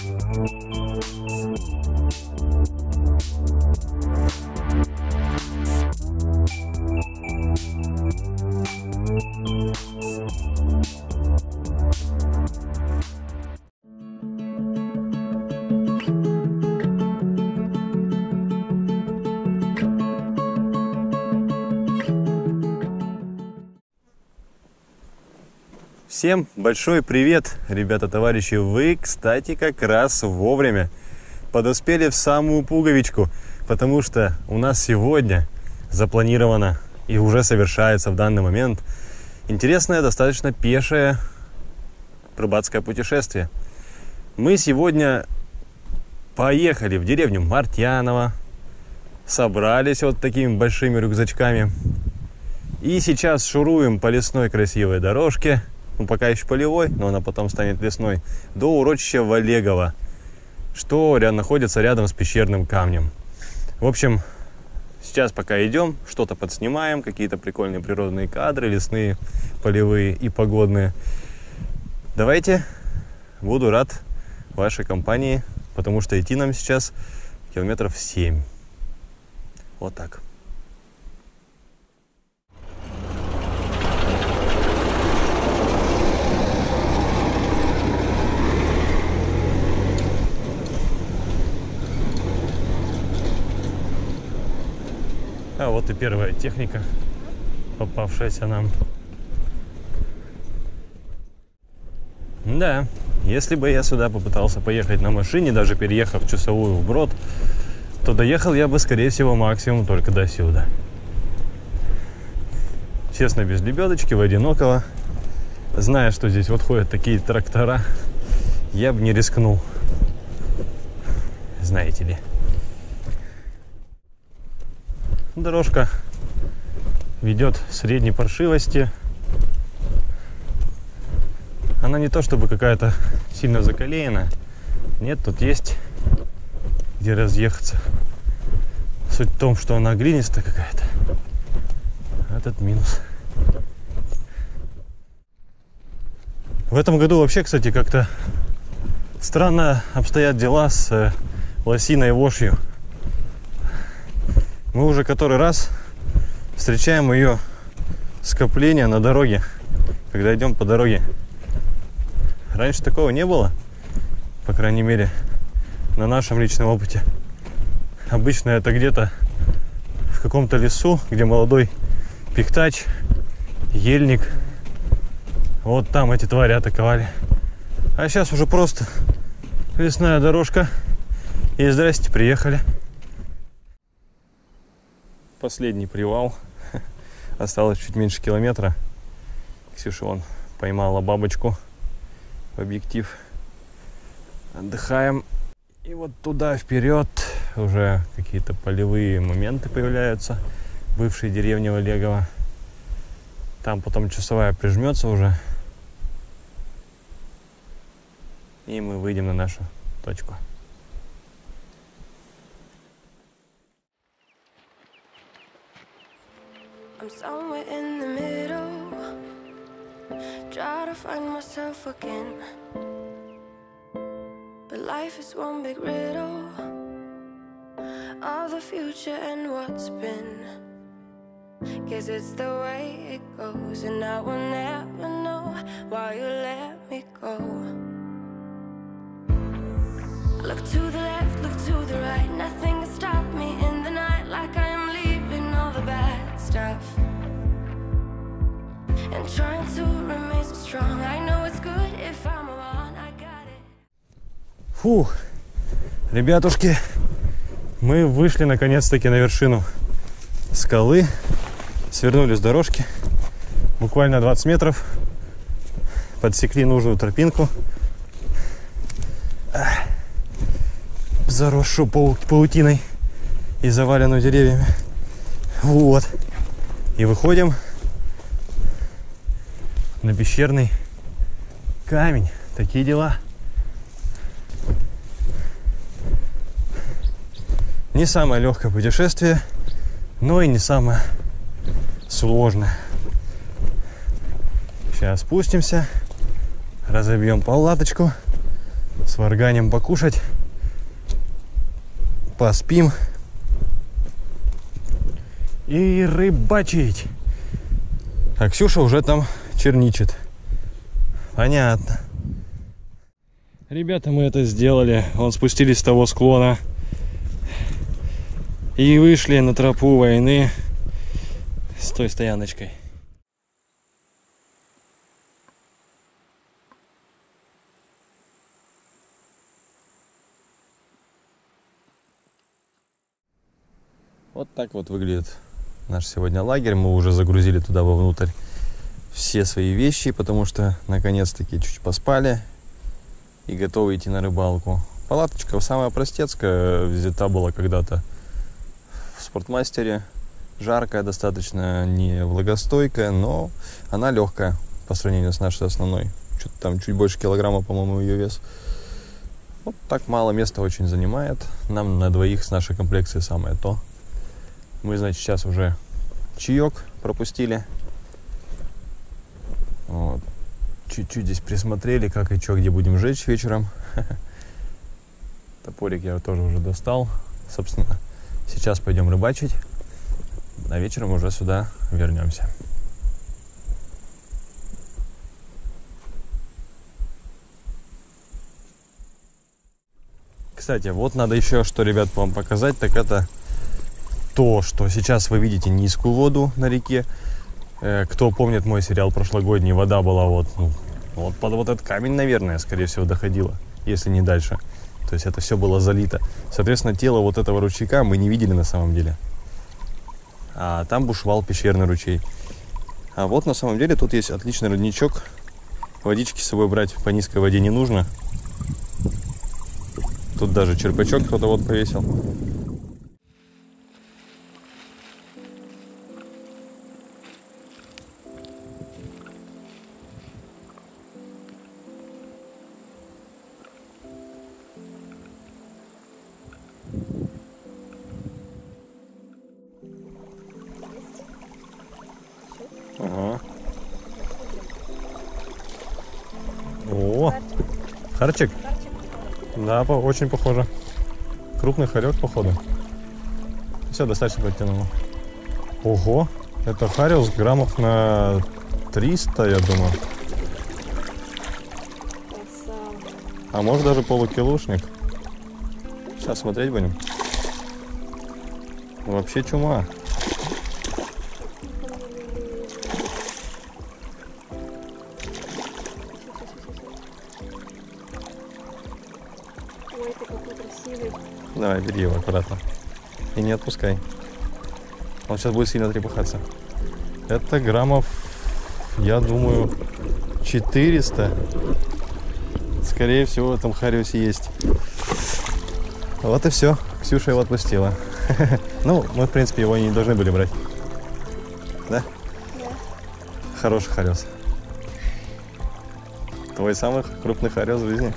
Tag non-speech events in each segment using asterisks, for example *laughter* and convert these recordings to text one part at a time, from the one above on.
Thank you. Всем большой привет, ребята, товарищи. Вы, кстати, как раз вовремя подоспели в самую пуговичку, потому что у нас сегодня запланировано и уже совершается в данный момент интересное, достаточно пешее рыбацкое путешествие. Мы сегодня поехали в деревню Мартьяново, собрались вот такими большими рюкзачками и сейчас шуруем по лесной красивой дорожке – ну, пока еще полевой, но она потом станет лесной, до урочища Валегова, что находится рядом с пещерным камнем. В общем, сейчас пока идем, что-то подснимаем, какие-то прикольные природные кадры, лесные, полевые и погодные. Давайте, буду рад вашей компании, потому что идти нам сейчас километров 7. Вот так. А вот и первая техника, попавшаяся нам. Да, если бы я сюда попытался поехать на машине, даже переехав часовую в Брод, то доехал я бы, скорее всего, максимум только до сюда. Честно, без лебедочки, в одинокого. Зная, что здесь вот ходят такие трактора, я бы не рискнул. Знаете ли. Дорожка ведет средней паршивости. Она не то чтобы какая-то сильно закалеена. Нет, тут есть где разъехаться. Суть в том, что она глинистая какая-то. Этот минус. В этом году вообще, кстати, как-то странно обстоят дела с э, лосиной вошью. Мы уже который раз встречаем ее скопление на дороге, когда идем по дороге. Раньше такого не было, по крайней мере, на нашем личном опыте. Обычно это где-то в каком-то лесу, где молодой пихтач, ельник. Вот там эти твари атаковали. А сейчас уже просто лесная дорожка. И здрасте, приехали последний привал. *laughs* Осталось чуть меньше километра. Ксюша вон поймала бабочку в объектив. Отдыхаем. И вот туда вперед уже какие-то полевые моменты появляются. Бывшей деревни Олегова. Там потом часовая прижмется уже. И мы выйдем на нашу точку. Somewhere in the middle. Try to find myself again. But life is one big riddle Of the future and what's been. Cause it's the way it goes And I will never know Why you let me go. Look to the left, look to the right Фух, ребятушки, мы вышли наконец-таки на вершину скалы, свернули с дорожки, буквально 20 метров, подсекли нужную тропинку, заросшую паутиной и заваленную деревьями. Вот. И выходим на пещерный камень. Такие дела. Не самое легкое путешествие, но и не самое сложное. Сейчас спустимся, разобьем палаточку, сварганим покушать. Поспим. И рыбачить. А Ксюша уже там черничает. Понятно. Ребята, мы это сделали. Он спустились с того склона. И вышли на тропу войны с той стояночкой. Вот так вот выглядит наш сегодня лагерь. Мы уже загрузили туда вовнутрь все свои вещи, потому что наконец-таки чуть поспали и готовы идти на рыбалку. Палаточка самая простецкая, взята была когда-то в спортмастере. Жаркая достаточно, не влагостойкая, но она легкая по сравнению с нашей основной. Что-то там чуть больше килограмма, по-моему, ее вес. Вот так мало места очень занимает. Нам на двоих с нашей комплекцией самое то. Мы, значит, сейчас уже чаек пропустили. Вот. Чуть-чуть здесь присмотрели, как и что, где будем жечь вечером. *laughs* Топорик я тоже уже достал. Собственно, сейчас пойдем рыбачить. А вечером уже сюда вернемся. Кстати, вот надо еще что, ребят, вам показать, так это то, что сейчас вы видите низкую воду на реке. Э, кто помнит мой сериал прошлогодний, вода была вот, ну, вот под вот этот камень, наверное, скорее всего, доходила, если не дальше. То есть это все было залито. Соответственно, тело вот этого ручейка мы не видели на самом деле. А там бушевал пещерный ручей. А вот на самом деле тут есть отличный родничок. Водички с собой брать по низкой воде не нужно. Тут даже черпачок кто-то вот повесил. Харчик. Да, по- очень похоже. Крупный хорек, походу. Все, достаточно подтянуло. Ого, это хариус граммов на 300, я думаю. А может даже полукилушник. Сейчас смотреть будем. Вообще чума. Давай, бери его аккуратно. И не отпускай. Он сейчас будет сильно трепыхаться. Это граммов, я думаю, 400. Скорее всего, в этом хариусе есть. Вот и все. Ксюша его отпустила. *laughs* Ну, мы, в принципе, его и не должны были брать. Да? Да. Хороший хариус. Твой самый крупный хариус в жизни.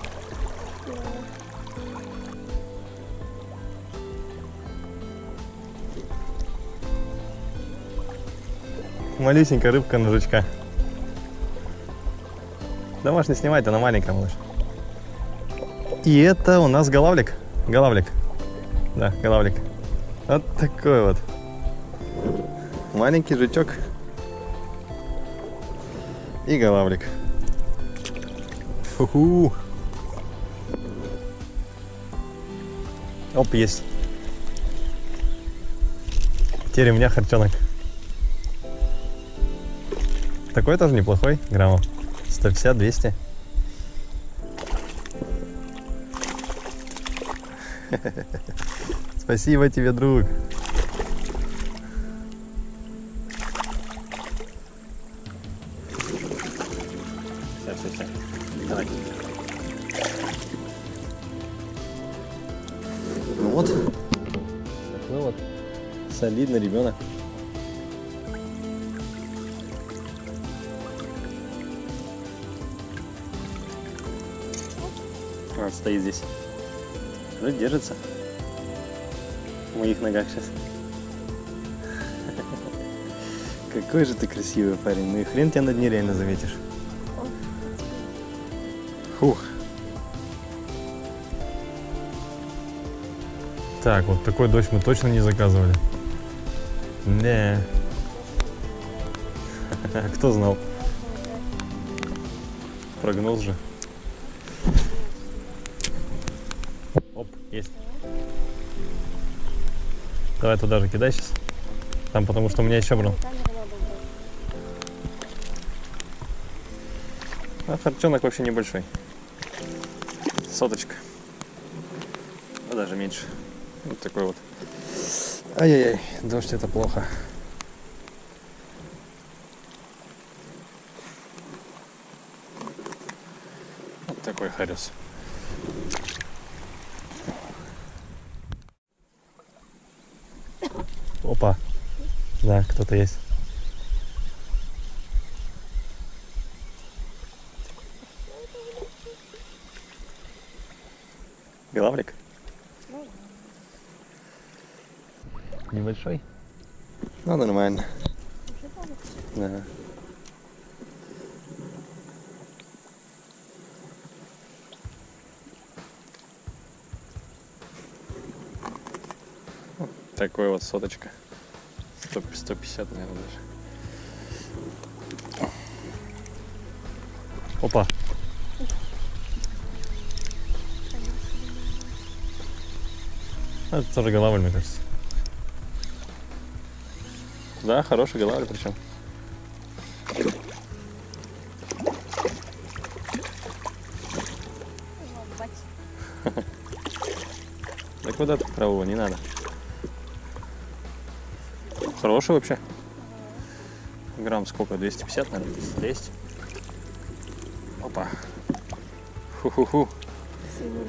Малюсенькая рыбка на жучка. Да не снимать, она маленькая, малыш. И это у нас голавлик. Голавлик. Да, голавлик. Вот такой вот. Маленький жучок. И голавлик. Фу-ху. Оп, есть. Теперь у меня харчонок. Такой тоже неплохой, граммов. 150-200. *laughs* Спасибо тебе, друг. Все, все, все. Давай. Ну вот. Такой вот солидный ребенок. стоит здесь. Вроде держится. В моих ногах сейчас. *laughs* Какой же ты красивый парень. Ну и хрен тебя на дне реально заметишь. Фух. Так, вот такой дождь мы точно не заказывали. Не. *laughs* Кто знал? Прогноз же. Давай туда же кидай сейчас. Там потому что у меня еще брал. А харчонок вообще небольшой. Соточка. А даже меньше. Вот такой вот. Ай-яй-яй, дождь это плохо. Вот такой харюс. Опа. Да, кто-то есть. Главрик? Небольшой? Ну, нормально. Да. Вот такой вот соточка. 100, 150, наверное, даже. Опа. Это тоже голавль, мне кажется. Да, хороший голавль причем. Бать. Да куда *laughs* ты траву, не надо. Хороший вообще. Грамм сколько? 250, наверное, 200. Опа. Ху-ху-ху.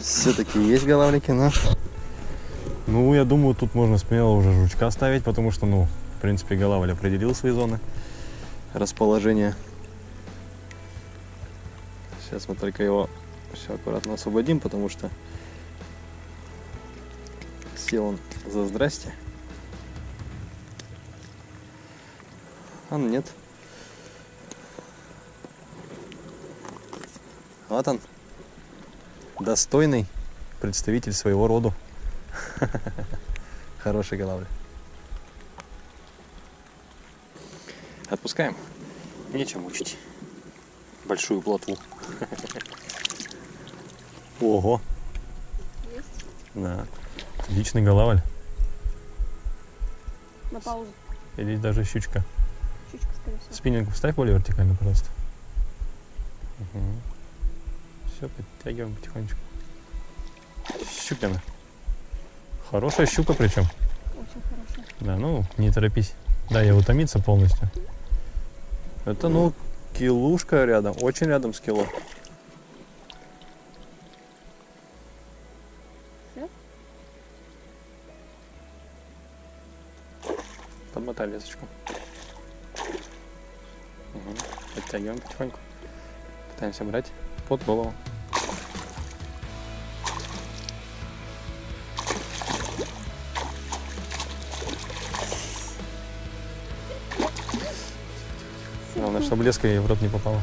Все-таки есть голавлики, но... Ну, я думаю, тут можно смело уже жучка ставить, потому что, ну, в принципе, голавль определил свои зоны расположения. Сейчас мы только его все аккуратно освободим, потому что сел он за здрасте. А ну нет. Вот он. Достойный представитель своего рода. *laughs* Хороший голавль. Отпускаем. Нечем мучить. Большую плотву. *laughs* Ого. Есть? Да. Отличный голавль. На паузу. И здесь даже щучка. Всего. Спиннинг вставь более вертикально, пожалуйста. Все, подтягиваем потихонечку. Щукина. Хорошая щука причем. Очень хорошо. Да, ну, не торопись. Да, я утомиться полностью. Это, ну, килушка рядом, очень рядом с кило. Подмотай лесочку. Подтягиваем потихоньку. Пытаемся брать под голову. Главное, чтобы леска ей в рот не попала.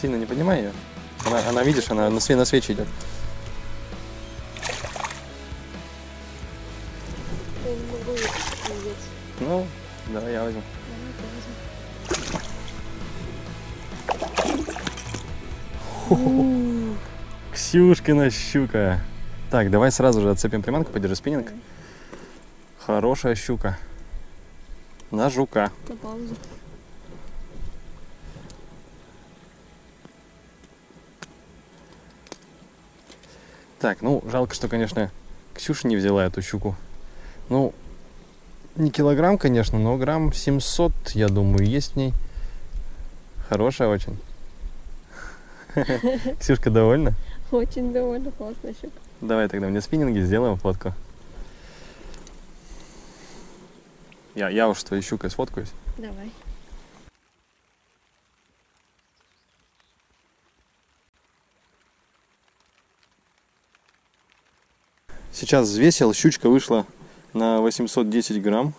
Сильно не поднимай ее. Она, она видишь, она на, све- на свечи идет. Я не могу ее взять. Ну, давай я возьму. Я возьму. Ксюшкина щука. Так, давай сразу же отцепим приманку, подержи спиннинг. Хорошая щука. На жука. На паузу. Так, ну, жалко, что, конечно, Ксюша не взяла эту щуку. Ну, не килограмм, конечно, но грамм 700, я думаю, есть в ней. Хорошая очень. *laughs* Ксюшка довольна? Очень довольно классная щука. Давай тогда мне спиннинги сделаем фотку. Я, я уж с твоей щукой сфоткаюсь. Давай. Сейчас взвесил, щучка вышла на 810 грамм.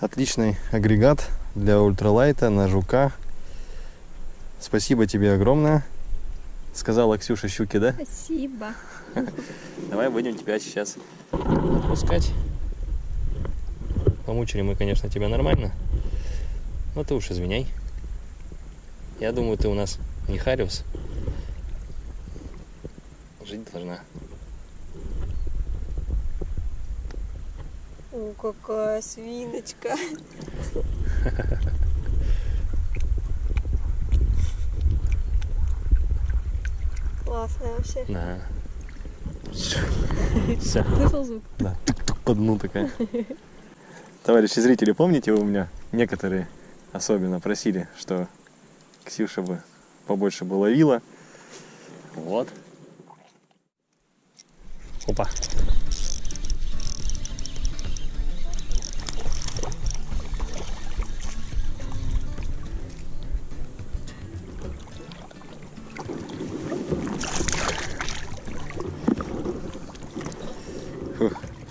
Отличный агрегат для ультралайта на жука. Спасибо тебе огромное. сказала Ксюша щуки, да? Спасибо. *laughs* Давай будем тебя сейчас отпускать. Помучили мы, конечно, тебя нормально. Но ты уж извиняй. Я думаю, ты у нас не Хариус. Жить должна. О, какая свиночка. *laughs* Классная вообще. Да. *laughs* Все. Слышал звук? Да, тук-тук по дну такая. Товарищи зрители, помните, вы у меня некоторые особенно просили, что Ксюша бы побольше бы ловила. Вот. Опа.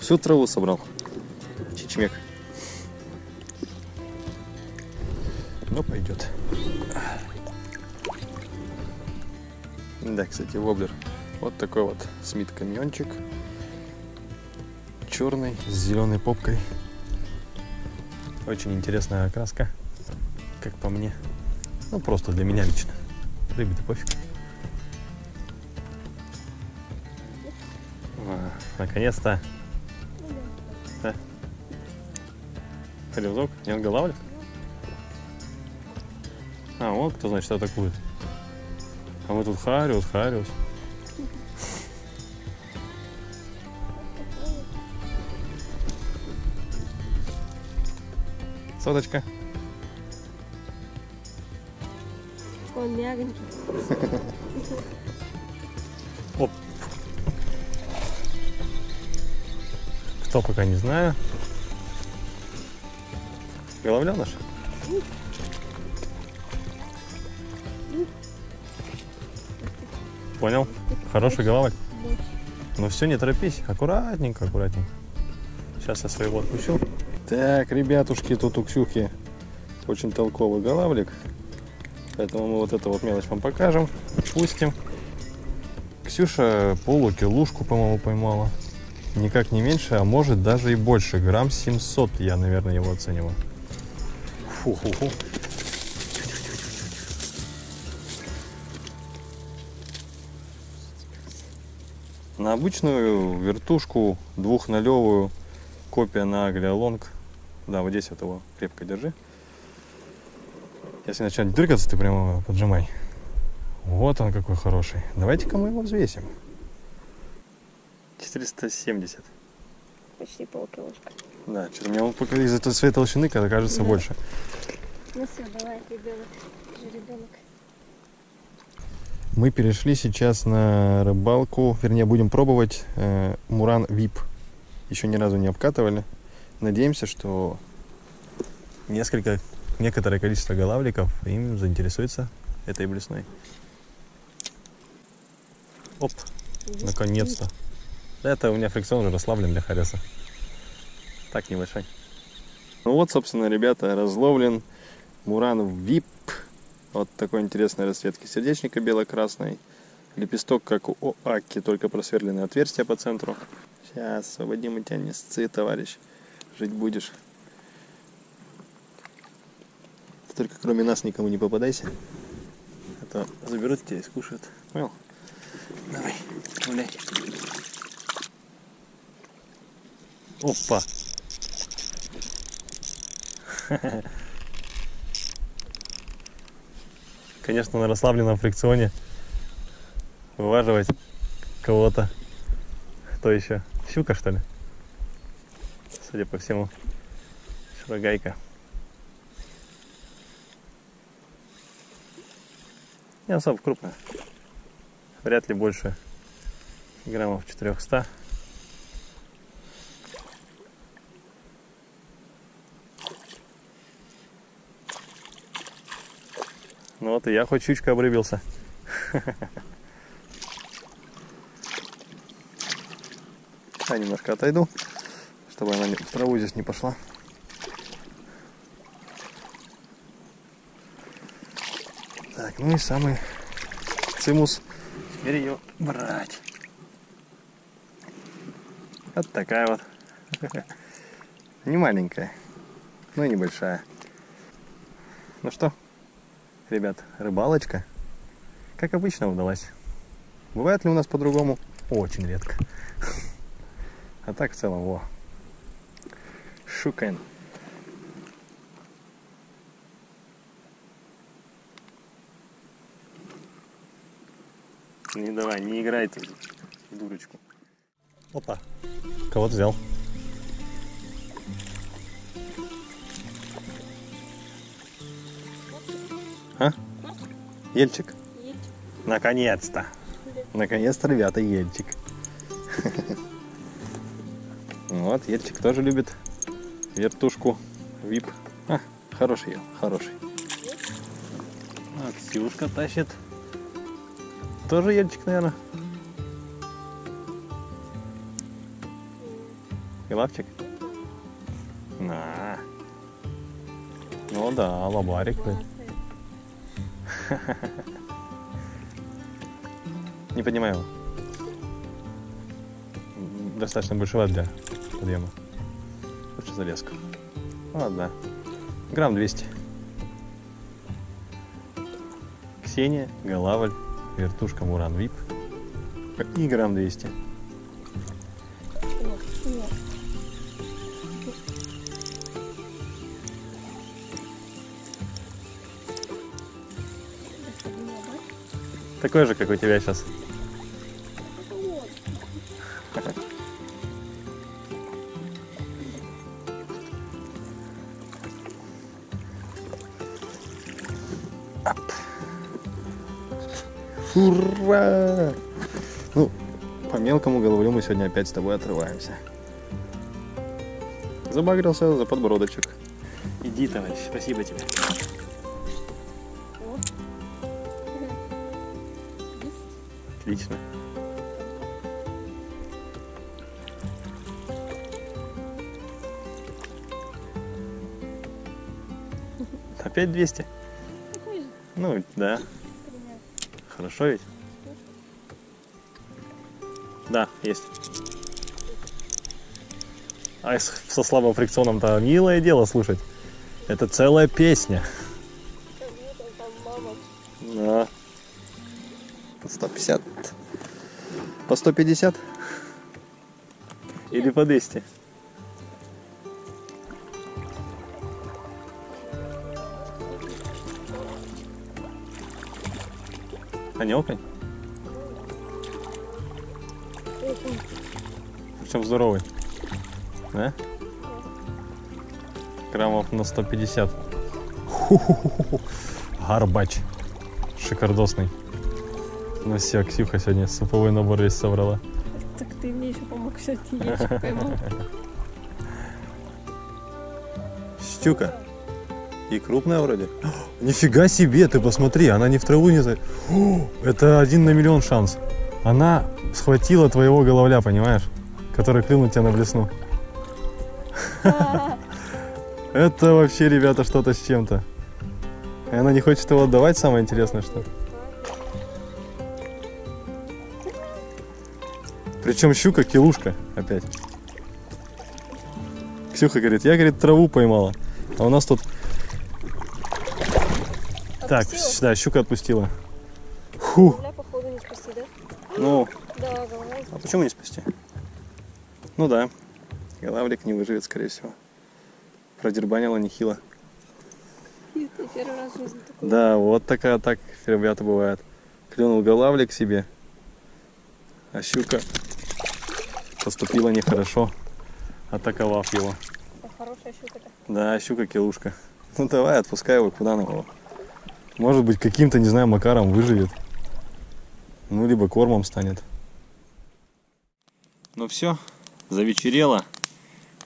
Всю траву собрал. Чечмек. Ну, пойдет. Да, кстати, воблер. Вот такой вот Смит камьончик. Черный, с зеленой попкой. Очень интересная окраска, как по мне. Ну, просто для меня лично. Рыбе-то пофиг. Наконец-то. Халевзок? Нет, голавлик? А, вот кто, значит, атакует. А мы тут Хариус, Хариус. Соточка. Он мягонький. Оп. Кто пока не знаю. Головленыш? Понял? Хороший. Больше. Ну все, не торопись. Аккуратненько, аккуратненько. Сейчас я своего отпущу. Так, ребятушки, тут у Ксюхи очень толковый голавлик. Поэтому мы вот эту вот мелочь вам покажем. Пустим. Ксюша полукилушку, по-моему, поймала. Никак не меньше, а может даже и больше. Грамм 700 я, наверное, его оцениваю. Фу-ху-ху. На обычную вертушку двухнолевую копия на Аглиалонг. Да, вот здесь вот его крепко держи. Если начнет дрыгаться, ты прямо поджимай. Вот он какой хороший. Давайте-ка мы его взвесим. 470. Почти полкилошка. Да, что-то мне он пока из-за своей толщины когда кажется Да. больше. Ну все, давай, ребенок. Жеребенок. Мы перешли сейчас на рыбалку, вернее, будем пробовать э, Муран Вип. Еще ни разу не обкатывали. Надеемся, что несколько, некоторое количество голавликов им заинтересуется этой блесной. Оп, наконец-то. Это у меня фрикцион уже расслаблен для Хареса. Так, небольшой. Ну вот, собственно, ребята, разловлен Муран Вип. Вот такой интересной расцветки сердечника бело-красной. Лепесток, как у Аки, только просверленное отверстие по центру. Сейчас, освободим у тебя несцы, товарищ. Жить будешь. Только кроме нас никому не попадайся. А то заберут тебя и скушают. Понял? Давай, гуляй. Опа! Конечно, на расслабленном фрикционе вываживать кого-то. Кто еще? Щука, что ли? Судя по всему, шурагайка. Не особо крупная. Вряд ли больше граммов 400. Ну вот и я хоть чучка обрыбился. Я немножко отойду, чтобы она в траву здесь не пошла. Так, ну и самый цимус теперь ее брать. Вот такая вот. *laughs* Не маленькая, но и небольшая. Ну что, ребят, рыбалочка, как обычно, удалась. Бывает ли у нас по-другому? Очень редко. А так в целом, во. Шукаем. Не давай, не играй ты дурочку. Опа. Кого-то взял. Ельчик. Есть. Наконец-то. Наконец-то, ребята, ельчик. Вот, ельчик тоже любит вертушку, вип. А, хороший ел, хороший. А, Ксюшка тащит. Тоже ельчик, наверное. Илавчик? На. Ну да, лобарик ты. Не поднимаю Достаточно большого для подъема. Лучше залезку. Ладно. Грамм 200. Ксения, Голавль, вертушка Муран Вип. И грамм 200. Такой же, как у тебя сейчас. Ура! Ну, по мелкому головлю мы сегодня опять с тобой отрываемся. Забагрился за подбородочек. Иди, товарищ, спасибо тебе. Отлично. Опять 200? Такой же Ну, да. Хорошо ведь? Да, есть. А со слабым фрикционом-то милое дело слушать. Это целая песня. По 150? Или по 200? Анёконь? Окунь. Причем здоровый. Да? Граммов на 150. Ху-ху-ху-ху. Гарбач. Шикардосный. Ну все, Ксюха сегодня суповой набор весь собрала. Так ты мне еще помог взять яичко поймал. Щука. И крупная вроде. О, *gasps* Нифига себе, ты посмотри, она не в траву не за... О, *gasps* Это один на миллион шанс. Она схватила твоего головля, понимаешь? Который клюнул тебя на блесну. *laughs* Это вообще, ребята, что-то с чем-то. И она не хочет его отдавать, самое интересное, что. Причем щука килушка опять. Ксюха говорит, я, говорит, траву поймала. А у нас тут... Так, Отпустила? да, щука отпустила. Фу. Походу, не спасти, да? Ну, Да, голова. а почему не спасти? Ну да, Голавлик не выживет, скорее всего. Продербанила нехило. Да, вот такая так, ребята, бывает. Клюнул голавлик себе, а щука поступила нехорошо, атаковав его. А хорошая щука-то. Да, щука-килушка. Ну давай, отпускай его, куда нам его. Может быть, каким-то, не знаю, макаром выживет. Ну, либо кормом станет. Ну все, завечерело.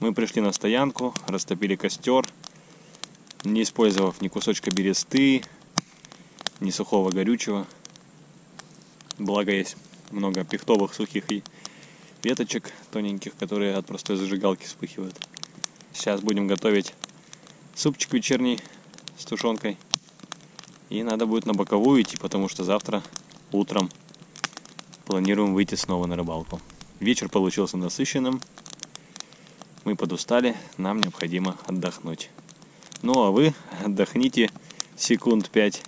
Мы пришли на стоянку, растопили костер, не использовав ни кусочка бересты, ни сухого горючего. Благо есть много пихтовых сухих и веточек тоненьких, которые от простой зажигалки вспыхивают. Сейчас будем готовить супчик вечерний с тушенкой. И надо будет на боковую идти, потому что завтра утром планируем выйти снова на рыбалку. Вечер получился насыщенным. Мы подустали, нам необходимо отдохнуть. Ну а вы отдохните секунд пять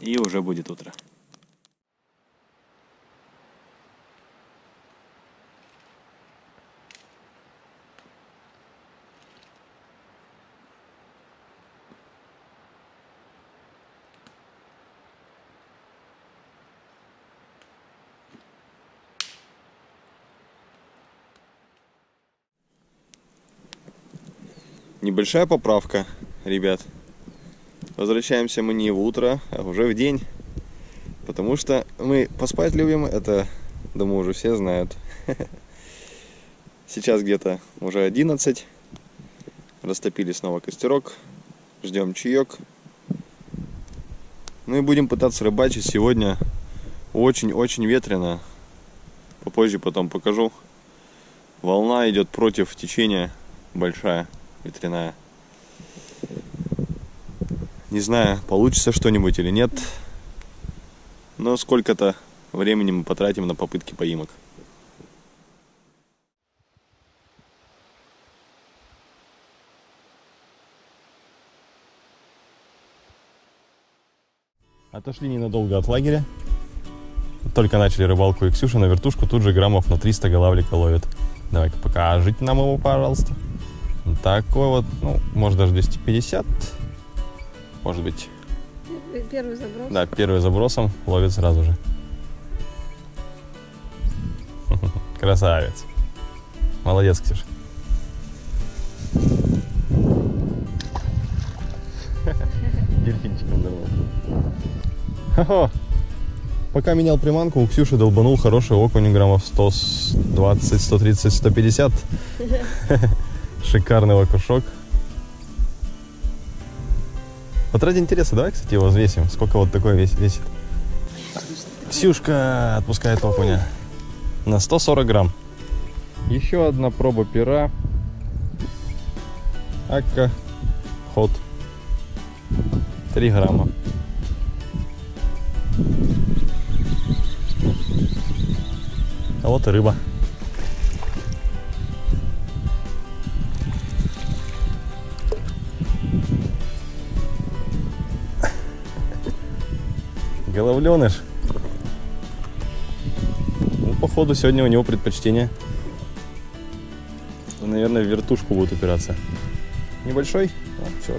и уже будет утро. Небольшая поправка, ребят. Возвращаемся мы не в утро, а уже в день. Потому что мы поспать любим, это, думаю, уже все знают. Сейчас где-то уже 11. Растопили снова костерок. Ждем чаек. Ну и будем пытаться рыбачить сегодня. Очень-очень ветрено. Попозже потом покажу. Волна идет против течения большая ветряная. Не знаю, получится что-нибудь или нет. Но сколько-то времени мы потратим на попытки поимок. Отошли ненадолго от лагеря. Только начали рыбалку, и Ксюша на вертушку тут же граммов на 300 голавлика ловит. Давай-ка покажите нам его, пожалуйста. Такой вот, ну, может даже 250, может быть. Первый заброс? Да, первый забросом ловит сразу же. *laughs* Красавец. Молодец, Ксюша. *laughs* Дельфинчиком давал. Пока менял приманку, у Ксюши долбанул хороший окунь граммов 120, 130, 150. Шикарный окушок. Вот ради интереса, давай, кстати, его взвесим. Сколько вот такой весит? весит. Ксюшка отпускает окуня на 140 грамм. Еще одна проба пера. Акка ход. 3 грамма. А вот и рыба. Головленыш. Ну, походу, сегодня у него предпочтение. Наверное, в вертушку будет упираться. Небольшой, но все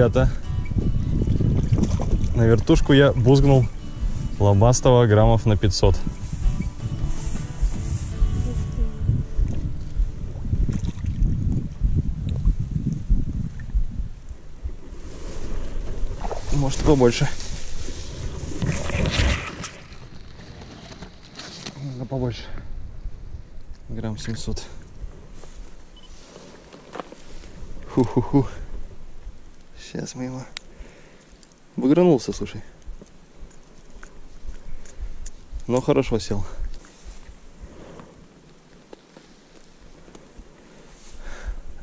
ребята. На вертушку я бузгнул лобастого граммов на 500. Может побольше. Надо побольше. Грамм 700. Ху-ху-ху. Сейчас мы его... Выгранулся, слушай. Но хорошо сел.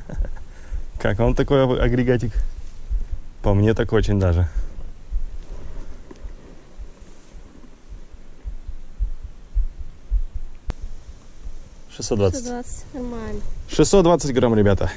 *laughs* Как вам такой агрегатик? По мне так очень даже. Шестьсот двадцать. 120, нормально. 620 грамм, ребята.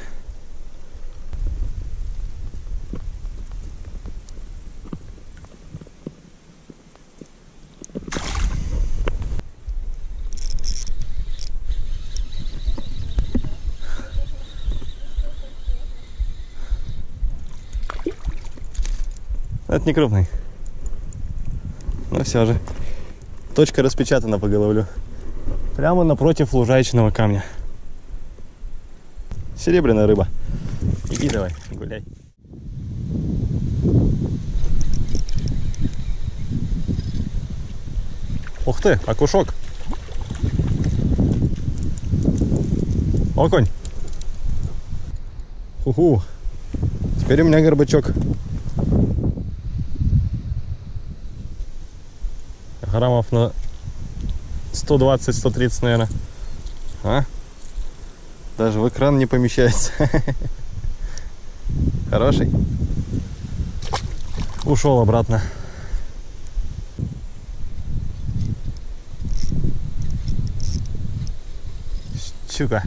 Это не крупный. Но все же. Точка распечатана по головлю. Прямо напротив лужаечного камня. Серебряная рыба. Иди давай, гуляй. Ух ты, окушок. Окунь. Уху. Теперь у меня горбачок. Граммов на 120-130, наверное. А? Даже в экран не помещается. Хороший. Ушел обратно. Щука.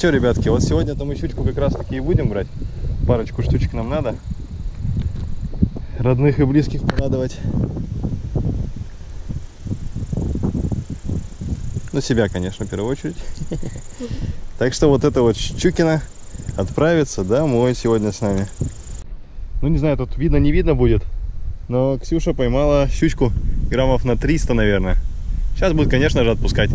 Что, ребятки, вот сегодня-то мы щучку как раз таки и будем брать. Парочку штучек нам надо. Родных и близких порадовать. Ну, себя, конечно, в первую очередь. *laughs* Так что вот это вот щукина отправится домой сегодня с нами. Ну, не знаю, тут видно, не видно будет. Но Ксюша поймала щучку граммов на 300, наверное. Сейчас будет, конечно же, отпускать.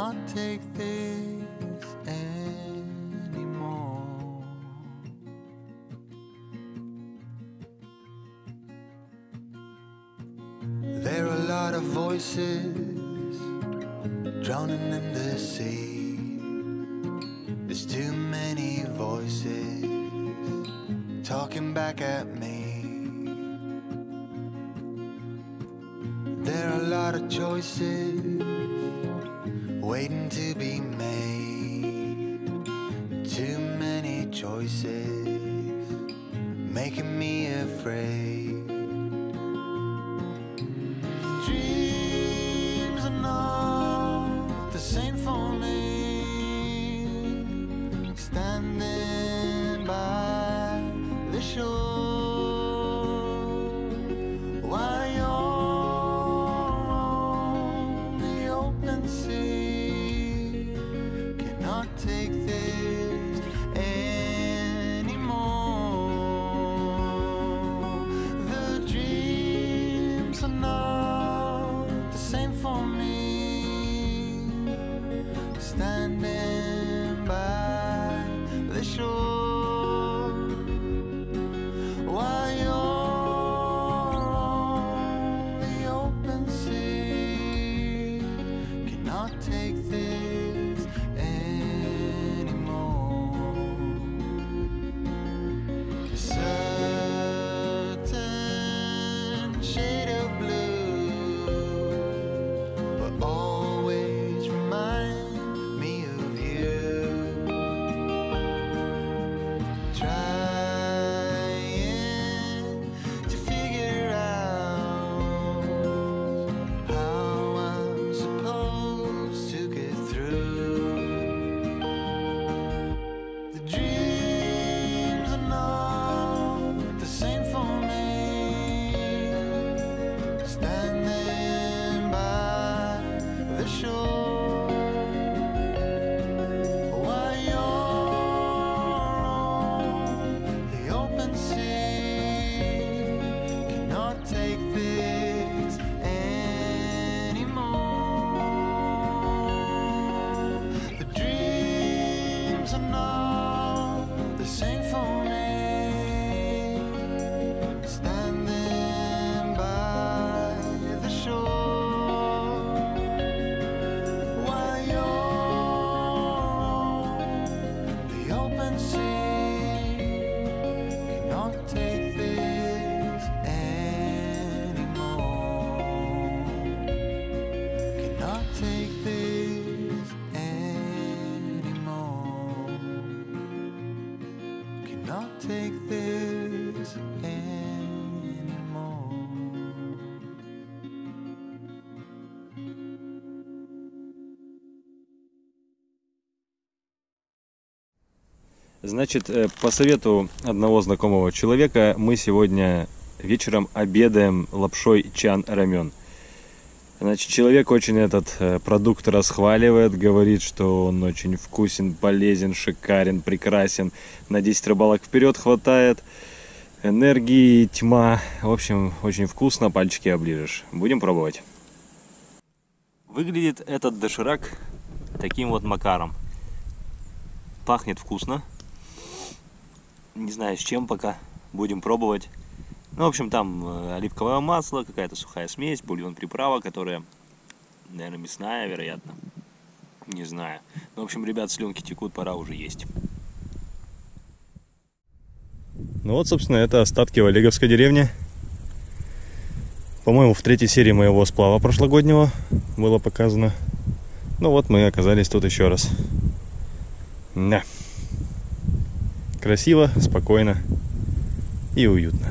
Cannot take this anymore. There are a lot of voices drowning in the sea. There's too many voices talking back at me. There are a lot of choices Man. Значит, э, по совету одного знакомого человека мы сегодня вечером обедаем лапшой чан рамен. Значит, человек очень этот э, продукт расхваливает, говорит, что он очень вкусен, полезен, шикарен, прекрасен. На 10 рыбалок вперед хватает. Энергии, тьма. В общем, очень вкусно, пальчики оближешь. Будем пробовать. Выглядит этот доширак таким вот макаром. Пахнет вкусно. Не знаю с чем пока. Будем пробовать. Ну, в общем, там э, оливковое масло, какая-то сухая смесь, бульон приправа, которая, наверное, мясная, вероятно. Не знаю. Ну, в общем, ребят, слюнки текут, пора уже есть. Ну вот, собственно, это остатки Олеговской деревни. По-моему, в третьей серии моего сплава прошлогоднего было показано. Ну вот, мы оказались тут еще раз. Да. Красиво, спокойно и уютно.